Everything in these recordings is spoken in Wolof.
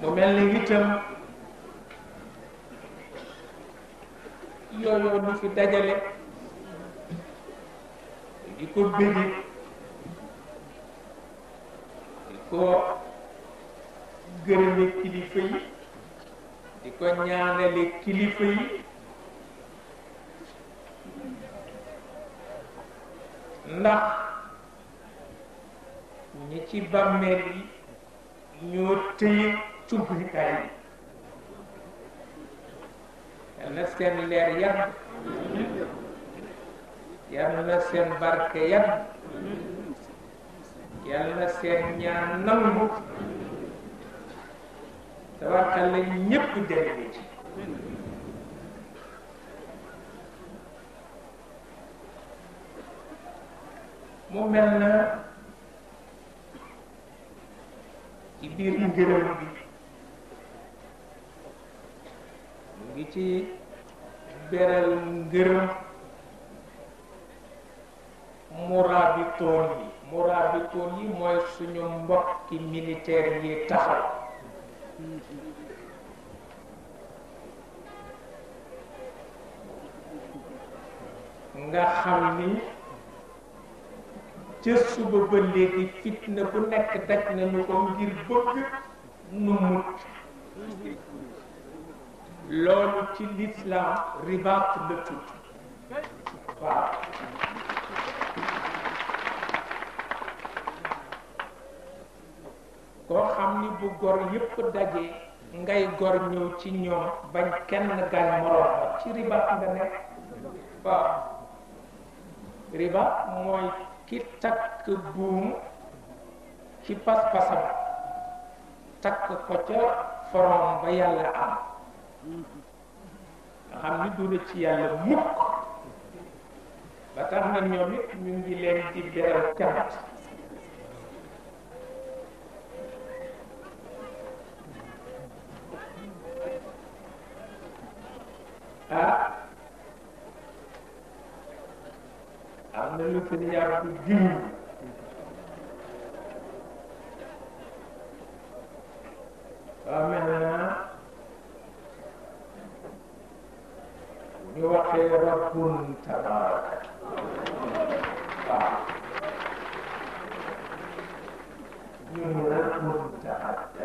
mu mel ni itam yooyu nu fi dajale di ko bëgge di ko gërëme kilifa yi di ko ñaanale kilifa yi ndax ñi ci bàmmeel yi ñoo tëye cubbikaay yi yal na seen leer yàgg yal na seen barke yàgg yal na seen ñaan nangu tabarkal la ñépp dellu ci mu mel na ci biir ngërëm bi mu ngi ci beral ngërëm muraabitoon yi muraabitoon yi mooy suñu mbokki militaire yi taxaw nga xam ni ca suba ba léegi fitna bu nekk daj nañu ko ngir bëgg nu mucc loolu ci lislaam ribaat la tudd waaw koo xam ni bu gor yépp dajee ngay gor ñëw ci ñoom bañ kenn gaañ moroom ci ribaat nga nekk waaw riba mooy ki takk buum ci pas-pasam takk ko ca forom ba yàlla am nga xam ni duna ci yàlla mukk ba tax na ñoom it ñu ngi leen di beral cant ah am na lu sëñ yàlla ko jiw waaw maintenant ñu waxee rabbun tabaraka waaw ñu ne rabbun tabaraka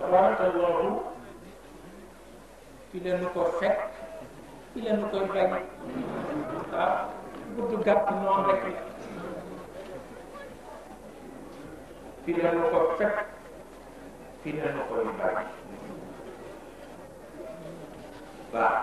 tabarakallahu fi leen ko fekk fi leen koy bañ waaw gudd gàtt noonu rek la fi leen ko fekk fi leen koy bañ waaw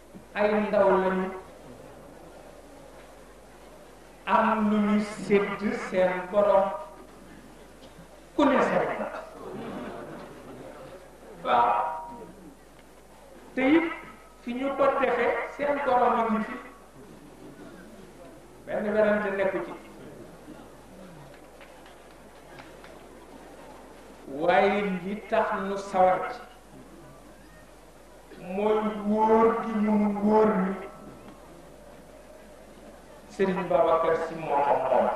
ay ndaw lañu am lu ñu sédd seen borom ku ne seen waaw te it fi ñu ko defe seen borom a ngi fi benn werante nekku ci waaye li tax nu sawar ci mooy wóor gi mu wóor ni Serigne Babacar Sy moo xam moom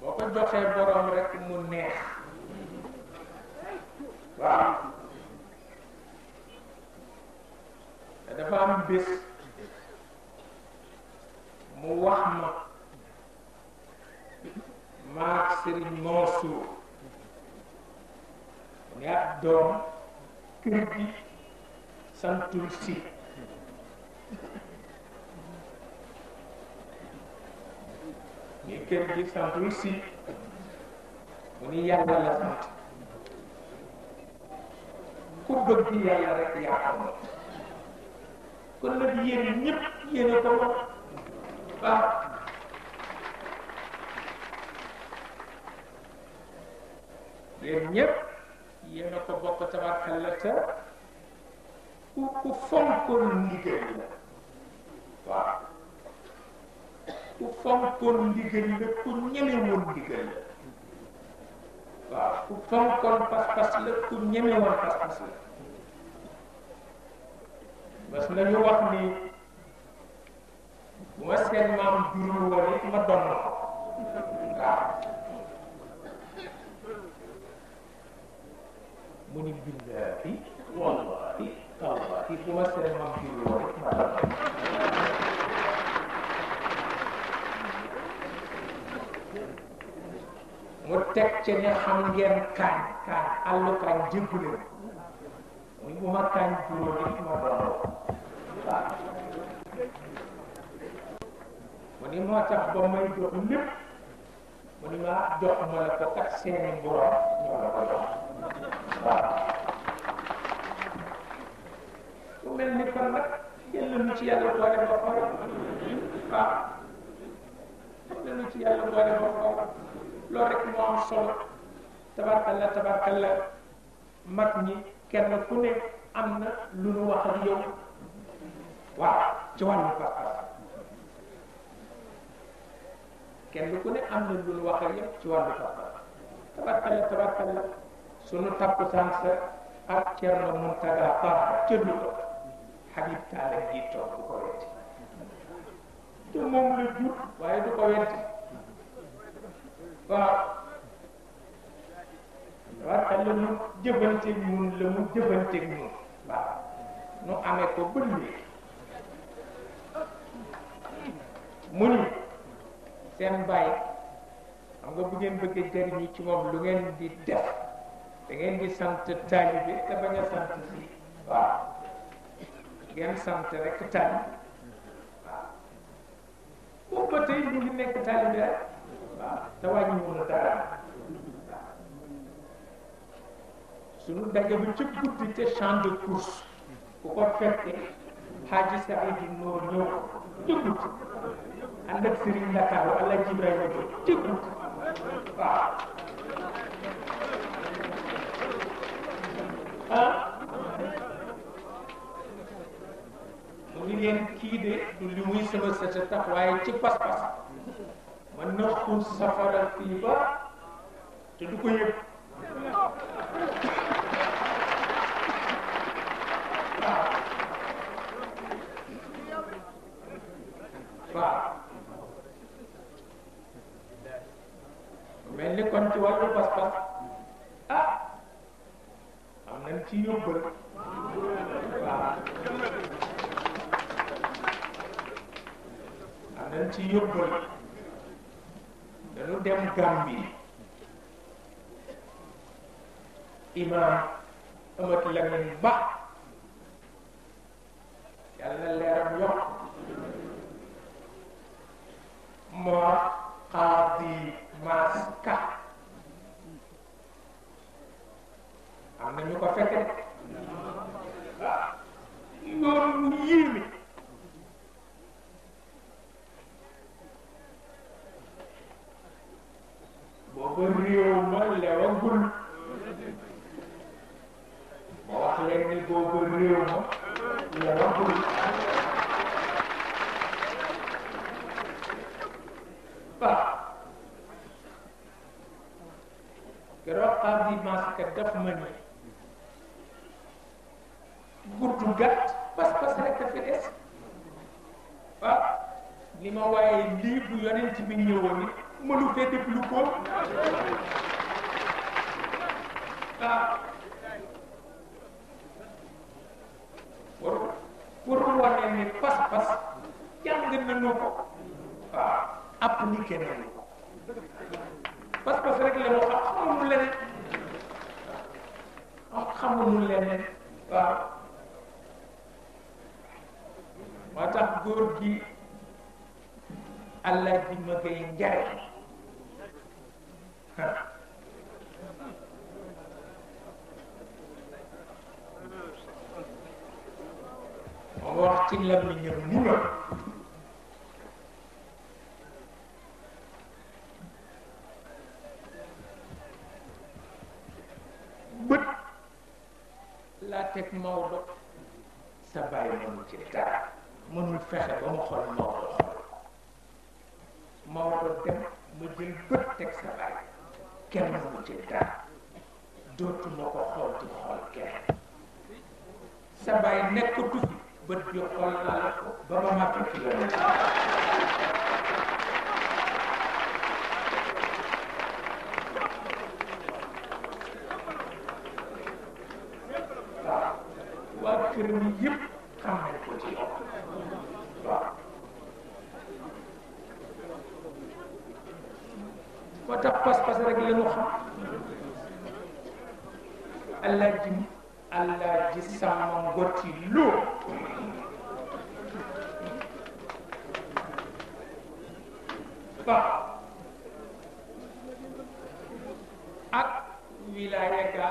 boo ko joxee borom rek mu neex waaw te dafa am bés mu wax ma maak sëriñ Mansour ne ab doom kër gi santul si ni kër gi santul si mu ni yàlla la sant ku bëgg yàlla rek yaa xam na kon nag yéen ñëpp yéen a ko wax waaw yéen ñëpp yéen a ko bokk tabarkalla te ku ku fonkoon ndigal yi la waaw ku fonkoon ndigal yi la ku ñemewoon ndigal la waaw ku fonkoon pas-pas la ku ñemewoon pas-pas la parce que nañu wax ni bu ma seen maam jurul woon it ma doon na ko waaw mu ni billaahi wallaahi tallaahi bu ma seen maam jurul woon it ma doon na ko mu teg ca ne xam ngeen kaan kaan àllu kaan jéggu leen ni bu ma kañ juróom yi ma borom waaw mu ni moo tax ba may jox lépp mu ni ma jox ma la ko kat seeni borom ñoo la ko jox waaw ku mel ni kon nag yàlla nu ci yàlla boole ba faw waaw yàlla nu ci yàlla boole ba faw loolu rek moo am solo tabarkalla tabarkalla mag ñi kenn ku ne am na lu nu wax ak yow waaw ci wàllu pas-pas kenn ku ne am na lu nu wax ak yow ci wàllu pas-pas tabarkalla tabarkalla sunu takku saan sa ak Cerno Muntaga Paa ca Louga Habib Taala gi toog du ko wetti te moom la jur waaye du ko wetti waaw waaw la mu jëfanteeg ñun la mu jëfanteeg ñun waaw nu amee ko ba léegi mu ni seen bàyyi xam nga bu ngeen bëggee jariñu ci moom lu ngeen di def da ngeen di sant taalibe te bañ a sant si waaw ngeen sant rek taalibe boobu ba tey ñu ngi nekk taalibe rek waaw te wàññi mu la dara suñu daje ba ci guddi ca champ de course ku ko fekkee xaaji Saïd moo ñëw ci guddi ànd ak Serigne Ndakaaru Alaaji Ibrahima Jóob ci guddi waaw ah mu ngi leen kii de du li muy sama sëta tax waaye ci pas-pas man na xul safara fii ba te du ko yëg waaw mel ni kon ci wàllu pas-pas ah am nañ ci yóbbal waaw am nañ ci yóbbal dañu dem Gàmbi imaam Amat Lamin Ba yàlla leeram yokk moo xaadi maska am na ñu ko fekke loolu mu yéeme booba réew ma lewagul ma wax leen ni booba réew ma lewagul waaw keroog xaadi maska daf ma ni gudd gàtt pas-pas rekk fi des waaw li ma waaye lii bu yonent bi ñëwoon ni mënu fee def lu ko waaw warul warul wane ni pas-pas jàng nañu ko waaw appliqué nañu ko pas-pas rek la moo xam xamuñu leneen waaw xamuñu leneen waaw moo tax góor gi allah ji ma koy njare wax ci làmmiñam ni ma bët laa teg Maodo sa bàyyi mënul ci dara mënul fexe ba mu xool Maodo ma war a dem ma jël bët teg sa baay kenn mu ci dara dootuma ko xool di xool kenn sa baay nekkatu fi bët bi xool naa la ko ba ma màgg ci la moo tax pas-pas rek la ñu xam allah ji allah ji sama ngotti lu waaw ak wilaaya ga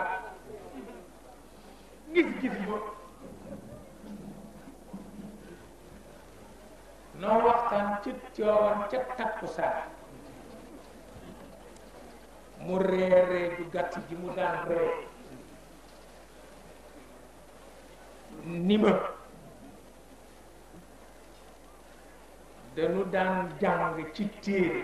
gis-gis ba noo waxtaan ci coowan ca takkusaan mu reeree ju gàtt ji mu daan ree ni ma dañu daan jàng ci téere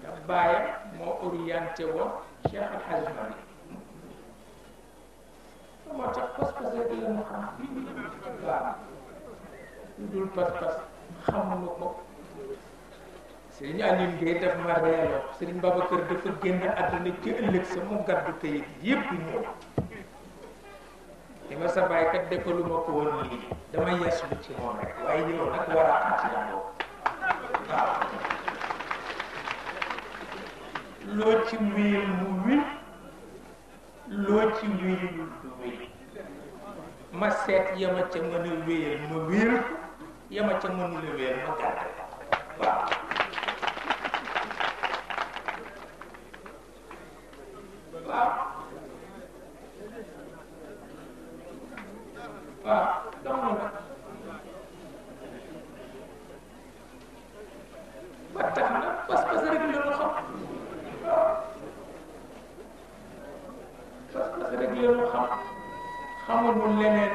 te bàyyam moo orienté woon Cheikh Al Hadj Malick moo tax pas-pas rek la ñu xam waaw lu dul pas-pas xamuñu ko Serigne Aline Gueye daf ma reeloo Serigne Babacar dafa génn àdduna ci ëllëg sa mu gàddu kayit yépp ñëw li ma sa bàyyi kat dëkkalu ma ko woon lii damay yees lu ci moom rek waaye yow nag war a am ci la boobu waaw loo ci wéyal mu wéy loo ci wéyalul du wéy ma seet yama ca mën a wéyal ma wéyal ko yama ca mënul a wéyal ma gàttal waaw waaw waaw donc ba tax na parce que rek la ñu xam parce que rek la ñu xam xamuñu leneen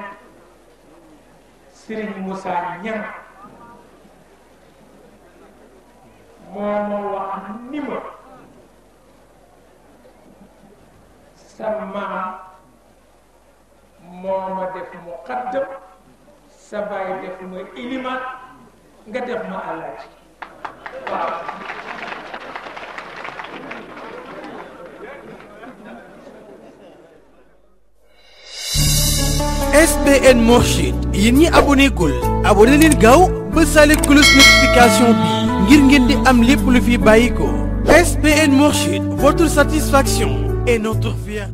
Serigne Moussa Niang moo ma wax ni ma sa maam moo ma def muqaddam sa baay def ma iliman nga def ma alaaji waaw SBN Mourchid yéen ñi abonné gul abonné leen gaaw ba sale cloche notification bi ngir ngeen di am lépp lu fi bàyyi ko SBN Mourchid votre satisfaction est notre fierté